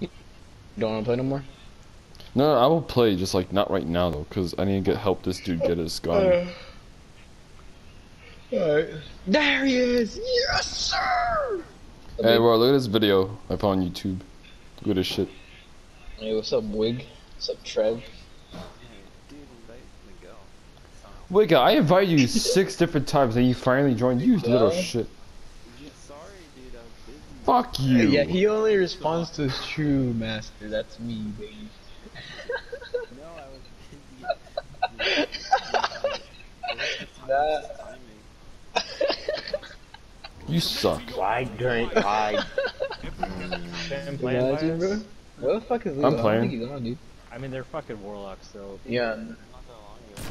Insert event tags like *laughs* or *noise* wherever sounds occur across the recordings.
you. You don't want to play no more? No, I will play, just like not right now though, cause I need to get help this dude get his gun. Uh, alright. There he is! Yes, sir! Hey, bro, look at this video I found on YouTube. Good as shit. Hey, what's up, Wig? What's up, Trev? Guy, I invited you six different times and you finally joined. You little shit. Sorry, dude, I was busy. Fuck uh, you. Yeah, he only responds to his true master. That's me, baby. No, I was busy. That- You suck. Why during why? Been playing by Imagine, bro. us? Where the fuck is Leo? I'm I playing. think he's on, dude. I mean, they're fucking warlocks, so. Yeah. Not that long ago.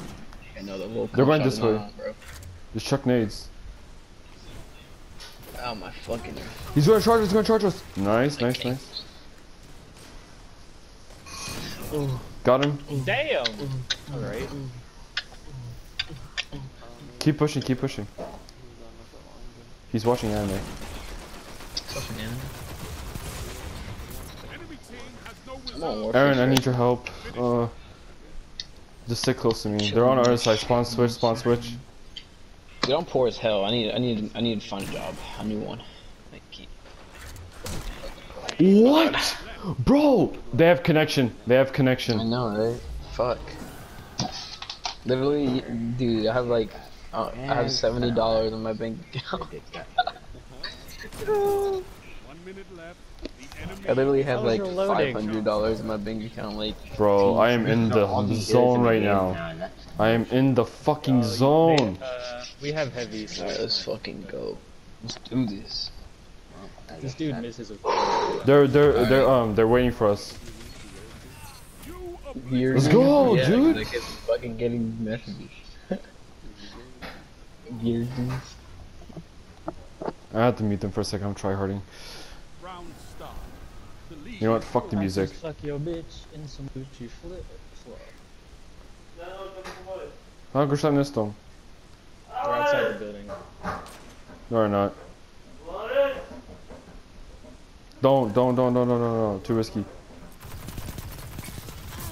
I know the whole They're going this way. not on. Just chuck nades. Oh my fucking. He's gonna charge us, he's gonna charge us. Nice, nice, nice. Got him. Damn! Alright. Keep pushing, keep pushing. He's watching anime. Fucking anime. Come on, Warface, Aaron, I need your help. Uh, just stick close to me. They're on our side. Spawn switch, spawn switch. Dude, I'm poor as hell. I need, I need, I need to find a job, a new one. What? Bro, they have connection. They have connection. I know, right? Fuck. Literally, dude, I have like, uh, I have seventy dollars in my bank account. *laughs* *laughs* I literally have like your five loading? hundred dollars in my bank account. Like, Bro, I am in the zone right in the game now. I am in the fucking zone. Uh, we have heavy, so. alright, let's fucking go. Let's do this. This dude misses with. They're they're they're um they're waiting for us. Here, Let's go, yeah, dude. I kept fucking getting messages. *laughs* Gear. I have to mute them for a second. I'm tryharding. round start. The lead You know what? Fuck the music. Suck your bitch in some Gucci flip flop. Ah, go shot this them. They're outside the building. No, they're not. Don't, don't, don't, don't, don't, no, no, too risky.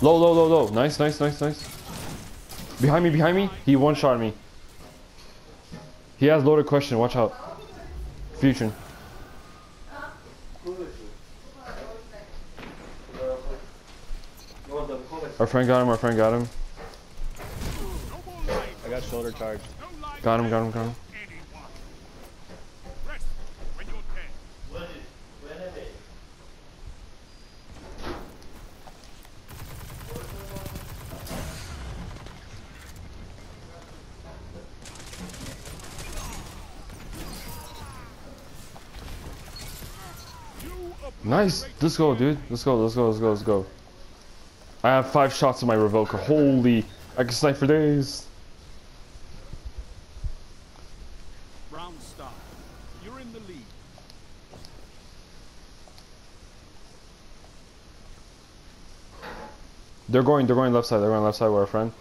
Low, low, low, low. Nice, nice, nice, nice. Behind me, behind me. He one shot me. He has loaded question. Watch out. Fusion. Our friend got him. Our friend got him. I got shoulder charged. Got him. Got him. Got him. anyone. Rest when you're. Nice. Let's go, dude. Let's go. Let's go. Let's go. Let's go. I have five shots in my revoker. Holy! I can snipe for days. Round start. You're in the lead. They're going. They're going left side. They're going left side with our friend.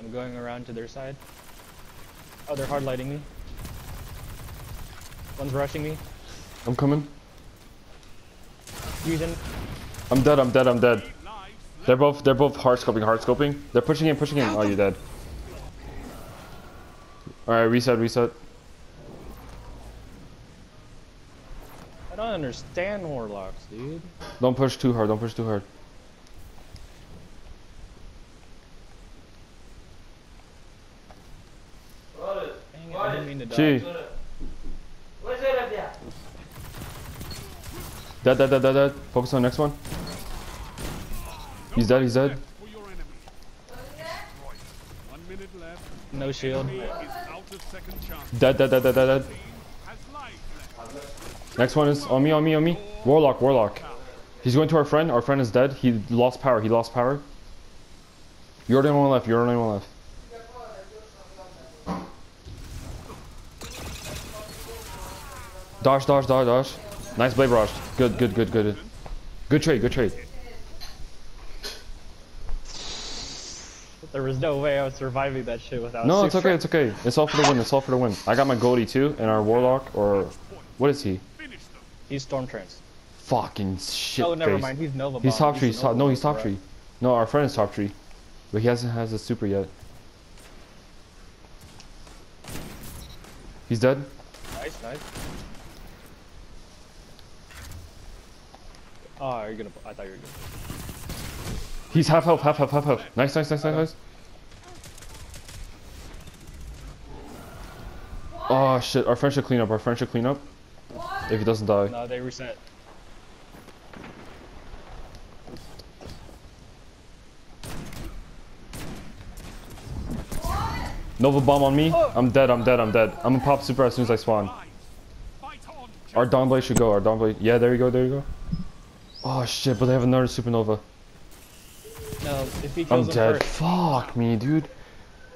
I'm going around to their side. Oh, they're hard lighting me. One's rushing me. I'm coming. Fusion. I'm dead. I'm dead. I'm dead. They're both. They're both hard scoping. Hard scoping. They're pushing in. Pushing in. Oh, you're dead. All right. Reset. Reset. I don't understand warlocks, dude. Don't push too hard. Don't push too hard. Dang it, I didn't mean to die. Gee. Dead. Dead. Dead. Dead. Dead. Focus on the next one. He's dead. He's dead. for your enemy. Destroy. One minute left. No shield. Enemy is out of second chance. Dead. Dead. Dead. Dead. Dead. Dead. Has life left. Next one is on me. On me. On me. Warlock. Warlock. He's going to our friend. Our friend is dead. He lost power. He lost power. You're the only one left. You're the only one left. Dodge, dodge, dodge, dodge. Nice blade rush. Good, good, good, good. Good trade, good trade. There was no way I was surviving that shit without. No, it's okay, it's okay. It's all for the win, it's all for the win. I got my Goldie too, and our Warlock, or... What is he? He's Stormtrance. Fucking shit oh, never face. mind. He's Nova. He's Bomb. top tree, he's top, no, he's top tree. No, our friend is top tree. But he hasn't has a super yet. He's dead? Nice, nice. Oh, you're gonna. I thought you were gonna. He's half health, half health, half health. Nice, nice, nice, nice, nice. Oh shit, our friend should clean up, our friend should clean up. If he doesn't die. No, they reset. Nova bomb on me. I'm dead, I'm dead, I'm dead. I'm gonna pop super as soon as I spawn. Rise. Fight on. Our Dawnblade should go, our Dawnblade. Yeah, there you go, there you go. Oh shit, but they have another supernova. No, if he I'm dead. first. Fuck me, dude.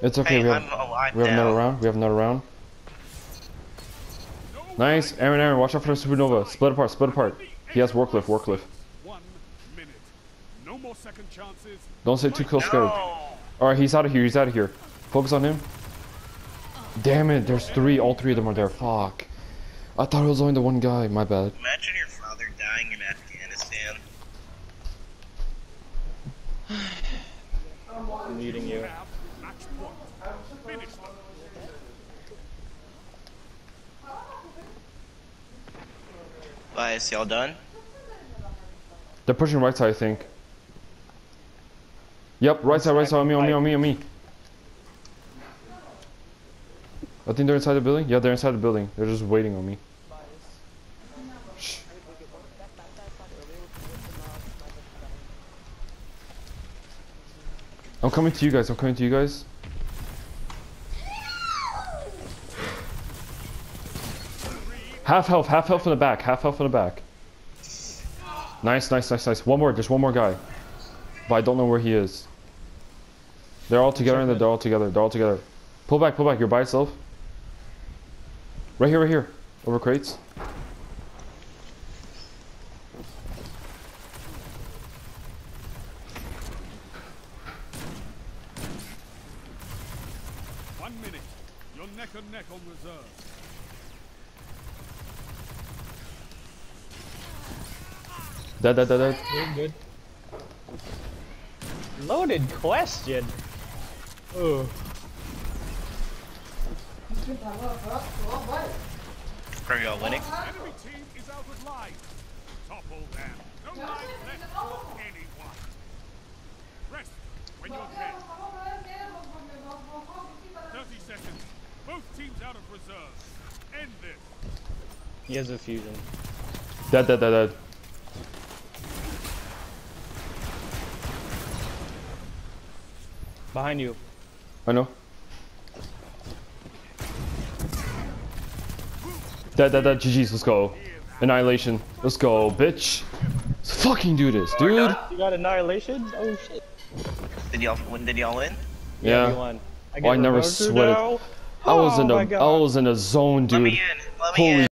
It's okay, Hey, we I'm have, we have another round. We have another round. Nice, Aaron, Aaron, watch out for the supernova. Split apart, split apart. He has Wardcliff, Wardcliff. One minute. No more second chances. Don't say too close, scared. No. Alright, he's out of here, he's out of here. Focus on him. Damn it, there's three, all three of them are there. Fuck. I thought it was only the one guy, my bad. Imagine your father dying in Afghanistan. I'm muting you. Have match point. Bias, y'all done? They're pushing right side, I think. Yep, right side, right side, on me, on me, on me, on me. I think they're inside the building. Yeah, they're inside the building. They're just waiting on me. I'm coming to you guys. I'm coming to you guys. Half health, half health in the back, half health in the back. Nice, nice, nice, nice. One more, there's one more guy. But I don't know where he is. They're all together and they're all together. They're all together. Pull back, pull back. You're by yourself. Right here, right here. Over crates. One minute. You're neck and neck on reserve. Dead, dead, dead, dead. You're good. Loaded question. Ooh. Are y'all winning? Enemy team is out of line. Topple them. No life left for anyone. Rest when you're dead. 30 seconds. Both teams out of reserve. End this. He has a fusion. Dead, dead, dead, dead. Behind you. I know. Dead, dead, dead. GG's. Let's go. Annihilation. Let's go, bitch. Let's fucking do this, dude. You got annihilation? Oh shit. Did y'all win? did y'all win? You Yeah. Won. Oh, I never remote sweated. now. I was Oh in my a, was in a zone, Let me dude. in. Let me Holy in.